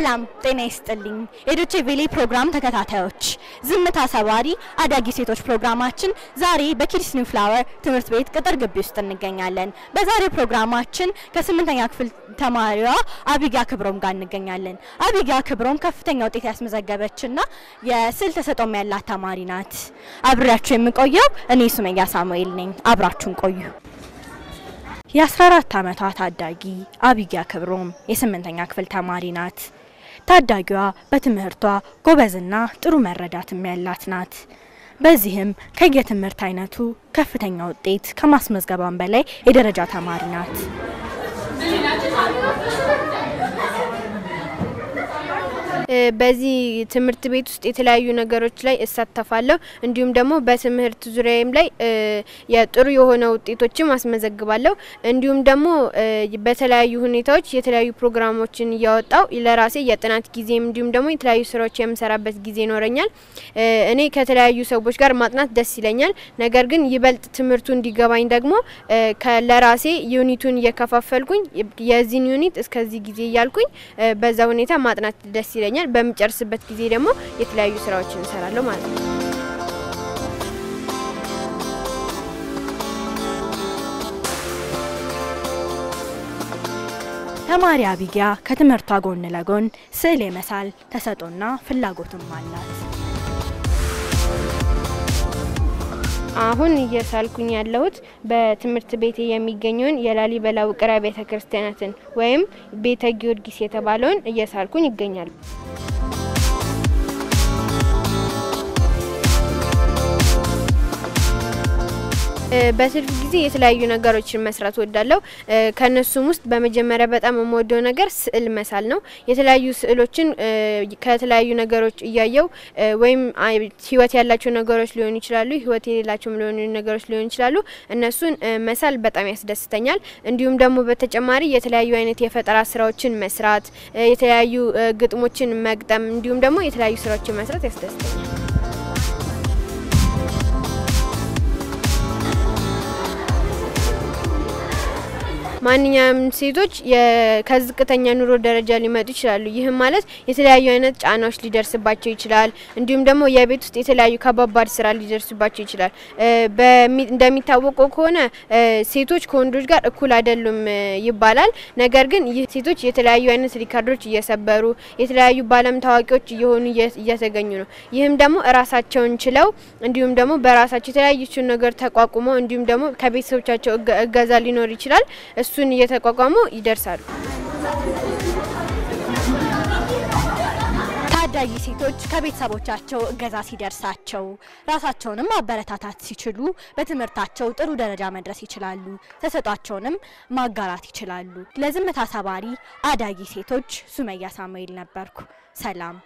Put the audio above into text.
ሰላም ጤና ይስጥልኝ። የዶቼ ቬሌ ፕሮግራም ተከታታዮች፣ ዝምታ ሰባሪ አዳጊ ሴቶች ፕሮግራማችን ዛሬ በኪድስ ፍላወር ትምህርት ቤት ቅጥር ግቢ ውስጥ እንገኛለን። በዛሬው ፕሮግራማችን ከስምንተኛ ክፍል ተማሪዋ አቢጊያ ክብሮም ጋር እንገኛለን። አቢጊያ ክብሮም ከፍተኛ ውጤት ያስመዘገበችና የስዕል ተሰጥኦም ያላት ተማሪ ናት። አብሬያችሁ የምቆየው እኔ ሱመያ ሳሙኤል ነኝ። አብራችሁን ቆዩ። የ14 ዓመቷ ታዳጊ አቢጊያ ክብሮም የስምንተኛ ክፍል ተማሪ ናት። ታዳጊዋ በትምህርቷ ጎበዝና ጥሩ መረዳትም ያላት ናት። በዚህም ከየትምህርት አይነቱ ከፍተኛ ውጤት ከማስመዝገቧን በላይ የደረጃ ተማሪ ናት። በዚህ ትምህርት ቤት ውስጥ የተለያዩ ነገሮች ላይ እሳተፋለሁ። እንዲሁም ደግሞ በትምህርት ዙሪያም ላይ የጥሩ የሆነ ውጤቶችም አስመዘግባለሁ። እንዲሁም ደግሞ በተለያዩ ሁኔታዎች የተለያዩ ፕሮግራሞችን እያወጣው ለራሴ የጥናት ጊዜም እንዲሁም ደግሞ የተለያዩ ስራዎች የምሰራበት ጊዜ ይኖረኛል። እኔ ከተለያዩ ሰዎች ጋር ማጥናት ደስ ይለኛል። ነገር ግን ይበልጥ ትምህርቱ እንዲገባኝ ደግሞ ለራሴ unit ኡን እየከፋፈልኩኝ የዚህን unit እስከዚህ ጊዜ እያልኩኝ በዛ ሁኔታ ማጥናት ደስ ይለኛል። በሚጨርስበት ጊዜ ደግሞ የተለያዩ ስራዎችን እንሰራለሁ ማለት ነው። ተማሪ አቢጊያ ከትምህርቷ ጎን ለጎን ስዕል የመሳል ተሰጦና ፍላጎትም አላት። አሁን እየሳልኩኝ ያለሁት በትምህርት ቤቴ የሚገኘውን የላሊበላ ውቅር አብያተ ክርስቲያናትን ወይም ቤተ ጊዮርጊስ የተባለውን እየሳልኩኝ ይገኛል። በትርፍ ጊዜ የተለያዩ ነገሮችን መስራት ወዳለሁ። ከነሱም ውስጥ በመጀመሪያ በጣም የምወደው ነገር ስዕል መሳል ነው። የተለያዩ ስዕሎችን ከተለያዩ ነገሮች እያየው ወይም ህይወት ያላቸው ነገሮች ሊሆኑ ይችላሉ፣ ህይወት የሌላቸውም ሊሆኑ ነገሮች ሊሆኑ ይችላሉ። እነሱን መሳል በጣም ያስደስተኛል። እንዲሁም ደግሞ በተጨማሪ የተለያዩ አይነት የፈጠራ ስራዎችን መስራት፣ የተለያዩ ግጥሞችን መግጠም እንዲሁም ደግሞ የተለያዩ ስራዎችን መስራት ያስደስተኛል። ማንኛውም ሴቶች ከዝቅተኛ ኑሮ ደረጃ ሊመጡ ይችላሉ። ይህም ማለት የተለያዩ አይነት ጫናዎች ሊደርስባቸው ይችላል። እንዲሁም ደግሞ የቤት ውስጥ የተለያዩ ከባባድ ስራ ሊደርስባቸው ይችላል። እንደሚታወቀው ከሆነ ሴቶች ከወንዶች ጋር እኩል አይደሉም ይባላል። ነገር ግን ይህ ሴቶች የተለያዩ አይነት ሪካርዶች እየሰበሩ የተለያዩ ባለም ታዋቂዎች እየሆኑ እየተገኙ ነው። ይህም ደግሞ እራሳቸውን ችለው እንዲሁም ደግሞ በራሳቸው የተለያዩ ነገር ተቋቁመው እንዲሁም ደግሞ ከቤተሰቦቻቸው እገዛ ሊኖር ይችላል እሱን እየተቋቋሙ ይደርሳሉ። ታዳጊ ሴቶች ከቤተሰቦቻቸው እገዛ ሲደርሳቸው ራሳቸውንም ማበረታታት ሲችሉ በትምህርታቸው ጥሩ ደረጃ መድረስ ይችላሉ። ተሰጧቸውንም ማጋራት ይችላሉ። ለዝምታ ሰባሪ አዳጊ ሴቶች ሱመያ ሳሙኤል ነበርኩ። ሰላም